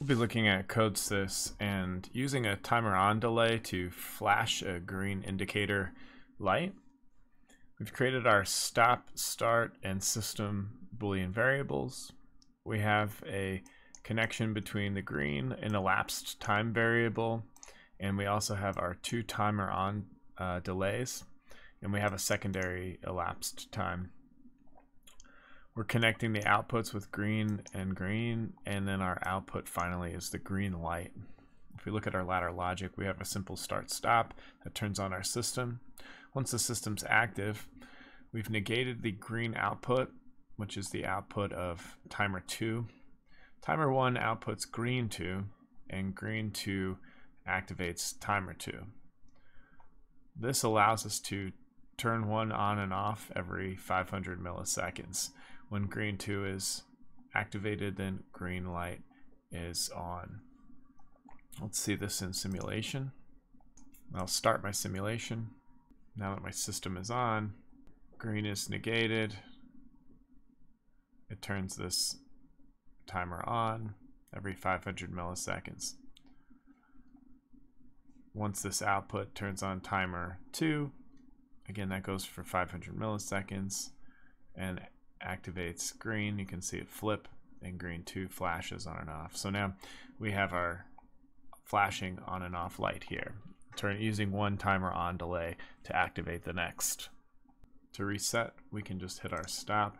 We'll be looking at CodeSys and using a timer on delay to flash a green indicator light. We've created our stop, start, and system Boolean variables. We have a connection between the green and elapsed time variable, and we also have our two timer on uh, delays, and we have a secondary elapsed time. We're connecting the outputs with green and green, and then our output finally is the green light. If we look at our ladder logic, we have a simple start stop that turns on our system. Once the system's active, we've negated the green output, which is the output of timer 2. Timer 1 outputs green 2, and green 2 activates timer 2. This allows us to turn one on and off every 500 milliseconds. When green 2 is activated, then green light is on. Let's see this in simulation. I'll start my simulation. Now that my system is on, green is negated. It turns this timer on every 500 milliseconds. Once this output turns on timer 2, again that goes for 500 milliseconds, and activates green, you can see it flip, and green 2 flashes on and off. So now we have our flashing on and off light here. Turn using one timer on delay to activate the next. To reset, we can just hit our stop